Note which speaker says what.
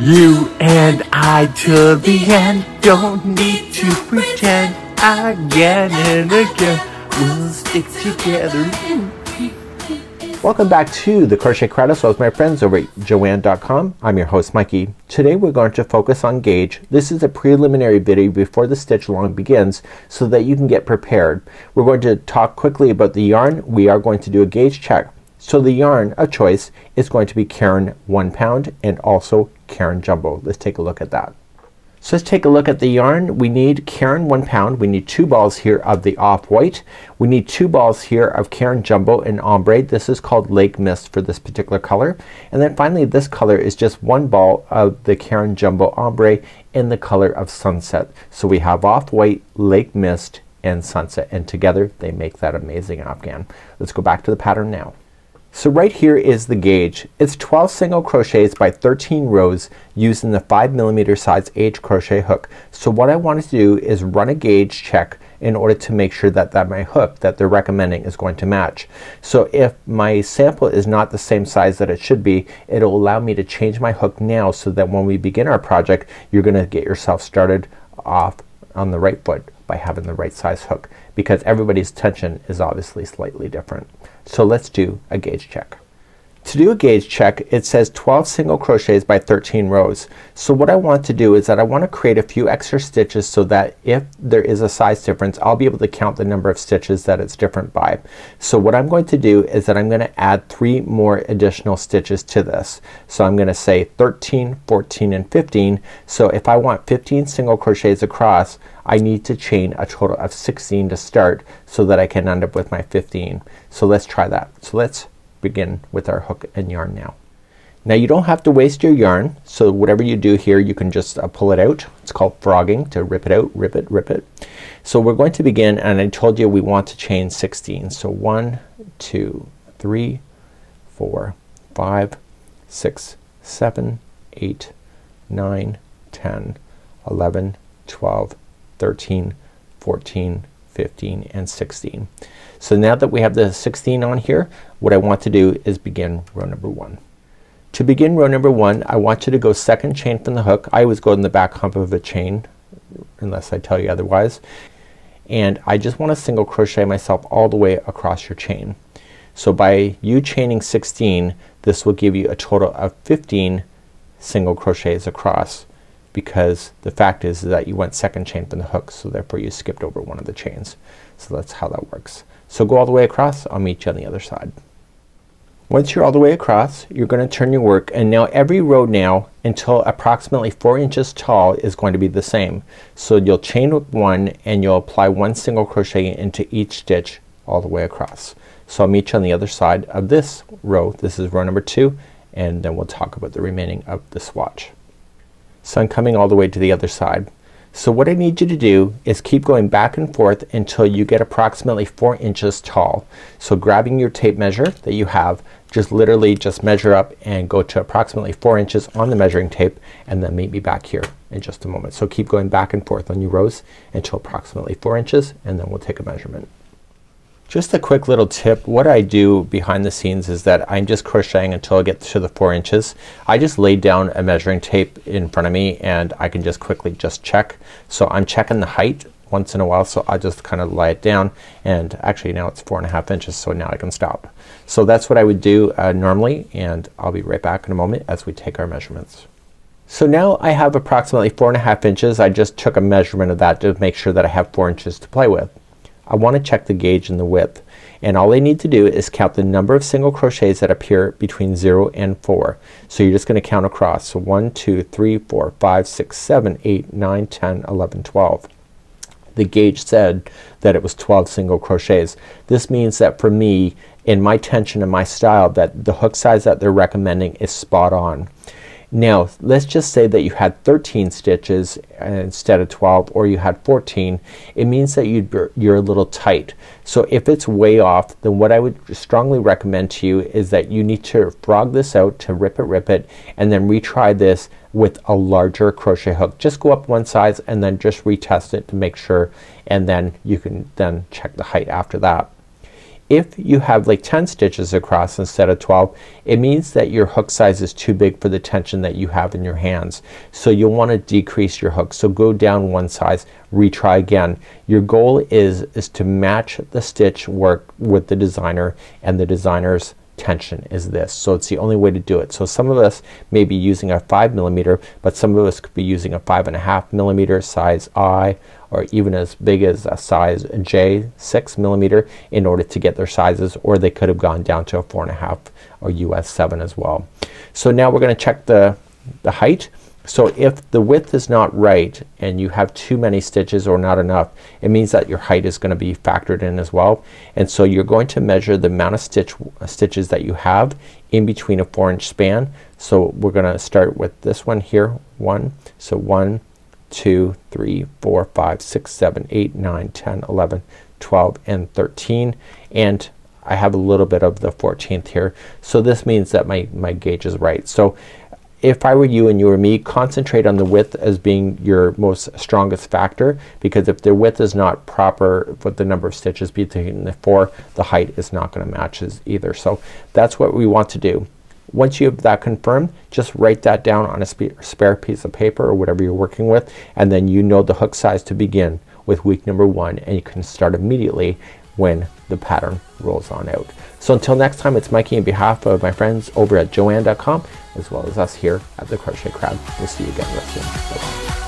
Speaker 1: You and I till the end. Don't need to pretend again and again. We'll stick together.
Speaker 2: Welcome back to the Crochet Crowd with my friends over at Joann.com. I'm your host Mikey. Today we're going to focus on gauge. This is a preliminary video before the stitch along begins so that you can get prepared. We're going to talk quickly about the yarn. We are going to do a gauge check. So the yarn of choice is going to be Caron 1 pound and also Caron Jumbo. Let's take a look at that. So let's take a look at the yarn. We need Caron 1 pound. We need two balls here of the off-white. We need two balls here of Caron Jumbo and Ombre. This is called Lake Mist for this particular color. And then finally this color is just one ball of the Caron Jumbo Ombre in the color of Sunset. So we have off-white, Lake Mist, and Sunset and together they make that amazing afghan. Let's go back to the pattern now. So right here is the gauge. It's 12 single crochets by 13 rows using the 5 millimeter size H crochet hook. So what I wanted to do is run a gauge check in order to make sure that, that my hook that they're recommending is going to match. So if my sample is not the same size that it should be it'll allow me to change my hook now so that when we begin our project you're gonna get yourself started off on the right foot by having the right size hook because everybody's tension is obviously slightly different. So let's do a gauge check. To do a gauge check it says 12 single crochets by 13 rows. So what I want to do is that I want to create a few extra stitches so that if there is a size difference I'll be able to count the number of stitches that it's different by. So what I'm going to do is that I'm gonna add three more additional stitches to this. So I'm gonna say 13, 14, and 15. So if I want 15 single crochets across I need to chain a total of 16 to start so that I can end up with my 15. So let's try that. So let's begin with our hook and yarn now. Now you don't have to waste your yarn so whatever you do here you can just uh, pull it out. It's called frogging to rip it out, rip it, rip it. So we're going to begin and I told you we want to chain 16. So 1, 2, 3, 4, 5, 6, 7, 8, 9, 10, 11, 12, 13, 14, 15, and 16. So now that we have the 16 on here what I want to do is begin row number one. To begin row number one I want you to go second chain from the hook. I always go in the back hump of a chain unless I tell you otherwise. And I just want to single crochet myself all the way across your chain. So by you chaining 16 this will give you a total of 15 single crochets across because the fact is that you went second chain from the hook so therefore you skipped over one of the chains. So that's how that works. So go all the way across. I'll meet you on the other side. Once you're all the way across you're gonna turn your work and now every row now until approximately four inches tall is going to be the same. So you'll chain one and you'll apply one single crochet into each stitch all the way across. So I'll meet you on the other side of this row. This is row number two and then we'll talk about the remaining of the swatch. So I'm coming all the way to the other side. So what I need you to do is keep going back and forth until you get approximately four inches tall. So grabbing your tape measure that you have just literally just measure up and go to approximately four inches on the measuring tape and then meet me back here in just a moment. So keep going back and forth on your rows until approximately four inches and then we'll take a measurement. Just a quick little tip. What I do behind the scenes is that I'm just crocheting until I get to the four inches. I just laid down a measuring tape in front of me and I can just quickly just check. So I'm checking the height once in a while so I just kind of lie it down and actually now it's four and a half inches so now I can stop. So that's what I would do uh, normally and I'll be right back in a moment as we take our measurements. So now I have approximately four and a half inches. I just took a measurement of that to make sure that I have four inches to play with. I want to check the gauge and the width and all I need to do is count the number of single crochets that appear between 0 and 4. So you're just gonna count across. So 1, 2, 3, 4, 5, 6, 7, 8, 9, 10, 11, 12. The gauge said that it was 12 single crochets. This means that for me in my tension and my style that the hook size that they're recommending is spot on. Now let's just say that you had 13 stitches uh, instead of 12 or you had 14. It means that you you're a little tight. So if it's way off then what I would strongly recommend to you is that you need to frog this out to rip it rip it and then retry this with a larger crochet hook. Just go up one size and then just retest it to make sure and then you can then check the height after that. If you have like 10 stitches across instead of 12 it means that your hook size is too big for the tension that you have in your hands. So you'll want to decrease your hook. So go down one size retry again. Your goal is is to match the stitch work with the designer and the designer's tension is this. So it's the only way to do it. So some of us may be using a five millimeter but some of us could be using a five and a half millimeter size I or even as big as a size J six millimeter in order to get their sizes or they could have gone down to a four and a half or US seven as well. So now we're gonna check the the height. So if the width is not right and you have too many stitches or not enough it means that your height is gonna be factored in as well. And so you're going to measure the amount of stitch stitches that you have in between a four inch span. So we're gonna start with this one here one. So one, two, three, four, five, six, seven, eight, nine, ten, eleven, twelve, and 13 and I have a little bit of the 14th here. So this means that my, my gauge is right. So if I were you and you were me concentrate on the width as being your most strongest factor because if the width is not proper with the number of stitches between the four the height is not gonna match either. So that's what we want to do. Once you have that confirmed just write that down on a spare piece of paper or whatever you're working with and then you know the hook size to begin with week number one and you can start immediately when the pattern rolls on out. So until next time it's Mikey on behalf of my friends over at Joann.com as well as us here at the Crochet Crowd. We'll see you again real soon. Bye -bye.